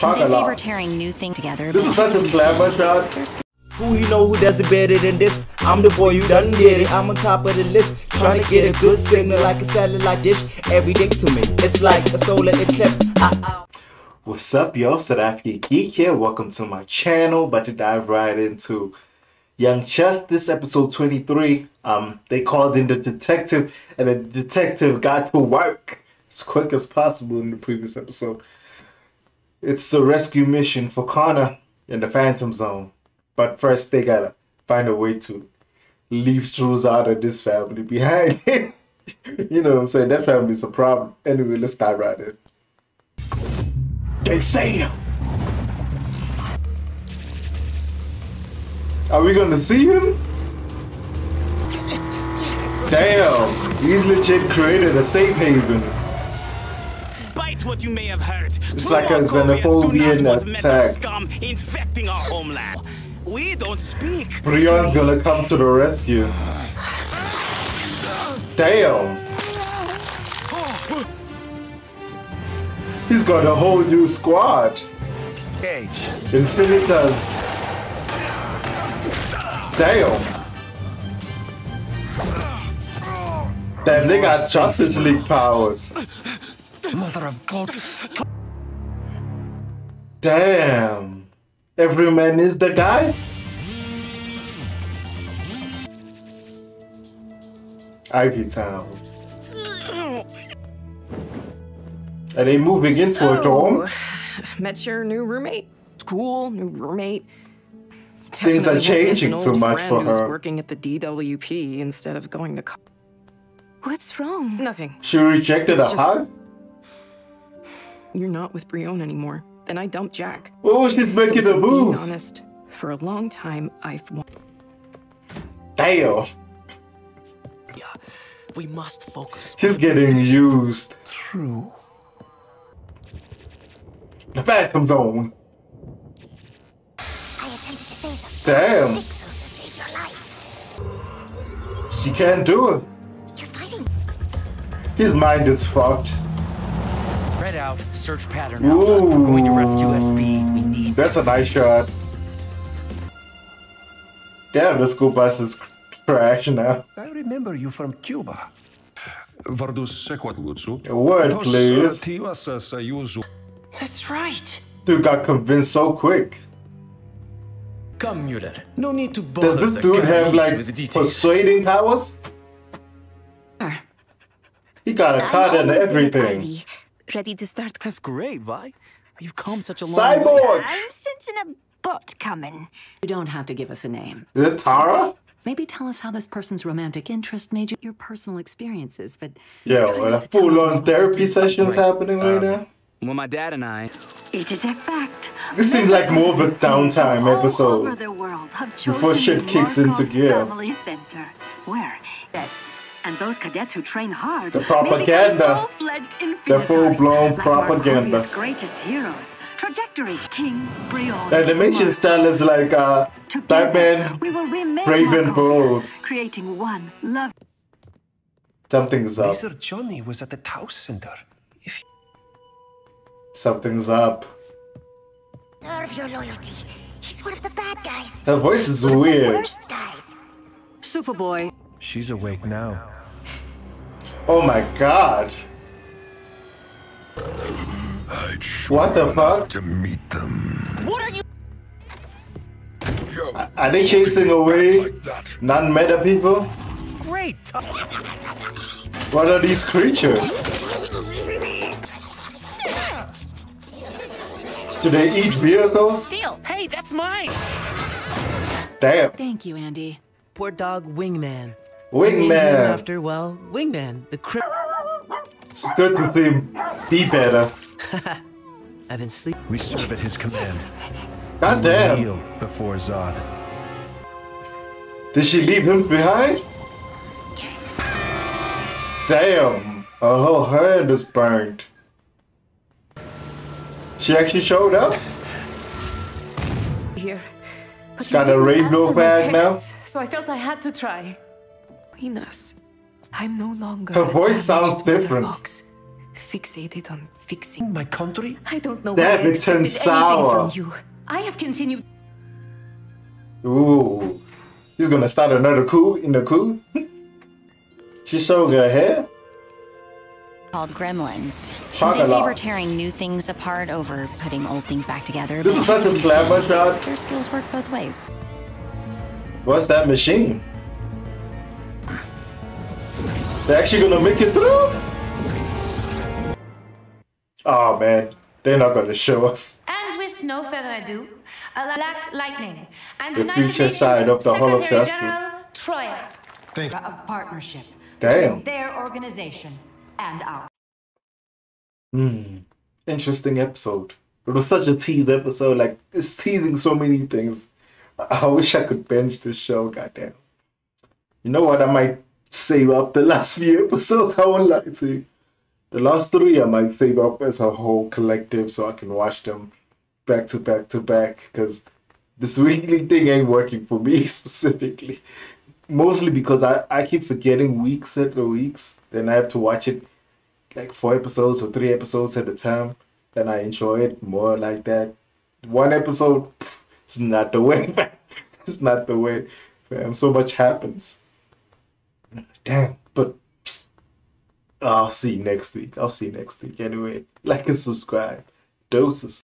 Can they favor tearing new things together? This is such a glamour shot. Who you know who does it better than this? I'm the boy you done did it. I'm on top of the list. Trying to get a good signal like a satellite dish every day to me. It's like a solar eclipse. I, I, What's up, yo? South African Geek here. Welcome to my channel. About to dive right into Young Justice episode 23. Um, they called in the detective, and the detective got to work as quick as possible in the previous episode. It's the rescue mission for Connor in the Phantom Zone. But first, they gotta find a way to leave Truth out of this family behind. you know what I'm saying? That family's a problem. Anyway, let's dive right in. Jake Sam! Are we gonna see him? Damn, he's legit created a safe haven. Despite what you may have heard, It's like a xenophobian do not want metal attack. scum infecting our homeland. We don't speak. Brion's gonna come to the rescue. Damn. He's got a whole new squad. Age. Infinitors. Damn. Damn, they got Justice League powers. Mother of God. Damn. Every man is the guy? Ivy Town. Are they moving into a dorm? Met your new roommate. School, new roommate. Things are Definitely won't miss changing an too old much friend for who's her. working at the DWP instead of going to. Co- What's wrong? Nothing. She rejected It's a just- hug? You're not with Brion anymore. Then I dumped Jack. Oh, she's making if a I'm being honest, for a long time I've wanted. Damn. Yeah, we must focus. He's getting used. True. The Phantom Zone. I attempted to phase us Damn. to save your life. She can't do it. You're fighting. His mind is fucked spread out, search pattern Ooh. alpha. We're going to rescue SB. We need. That's a nice shot. Damn, the school bus is crashing now. I remember you from Cuba. Vardus lutsu. Word, please. That's right. Dude got convinced so quick. Come, Mueller. No need to bother. Does this dude have like persuading powers? He got a card and everything. Ready to start. That's great, Vi. You've come such a long way. Cyborg! I'm sensing a bot coming. You don't have to give us a name. Is it Tara? Maybe tell us how this person's romantic interest made you your personal experiences, but Yeah, try a not uh, to tell full me on therapy do. sessions happening right um, now. Well, my dad and I. It is a fact. This seems like more of a downtime episode. the world have before shit kicks into gear. Family Center, where cadets and those cadets who train hard The may become propaganda. full-fledged The Infinitors, full-blown like propaganda. Markovia's greatest heroes, Trajectory, King, Brion. The animation style is like uh, Batman, we will Brave and Bold. creating one love. Something's up. Laser Johnny was at the Tau Center. If Something's up. Serve your loyalty. He's one of the bad guys. Her voice is One of the weird. worst guys. Superboy, she's awake now. Oh my god. What the fuck? To meet them. What are you? Are they chasing away non-meta people? Great. What are these creatures? Do they eat vehicles? Deal. Hey, that's mine. Damn. thank you, Andy. Poor dog Wingman. Named him Wingman. After, well, Wingman, the crypt. It's good to see him be better. I've been sleeping. We serve at his command. God damn. Kneel before Zod. Did she leave him behind? Damn. Her whole hand is burned. She actually showed up? Here. But She's you got a rainbow my bag now? text, So I felt I had to try. Between us, I'm no longer. Her voice sounds different. letterbox. fixated on fixing my country. I don't know That why I makes sense expected anything sour. from you. I have continued. Ooh. He's gonna start another coup in the coup. She's showing her hair. Called gremlins. Chocolate They favor tearing new things apart over putting old things back together. This is such a glamour shot. Their skills work both ways. What's that machine? They're actually gonna make it through? Oh man, they're not gonna show us And with no further ado, a Black Lightning and the United future Nations side of the Hall of Secretary Justice. General Troya. Of partnership. Damn. Their organization and ours. Hmm. Interesting episode. It was such a tease episode. Like it's teasing so many things. I I wish I could binge this show. Goddamn. You know what? I might save up the last few episodes. I won't to. The last three I might save up as a whole collective so I can watch them back to back to back. Because this weekly thing ain't working for me specifically. Mostly because I, I keep forgetting weeks the weeks. Then I have to watch it like four episodes or three episodes at a time, then I enjoy it more like that. One episode, pff, it's not the way. it's not the way. Fam. So much happens. Damn, but I'll see you next week. I'll see you next week anyway. Like and subscribe. Doses.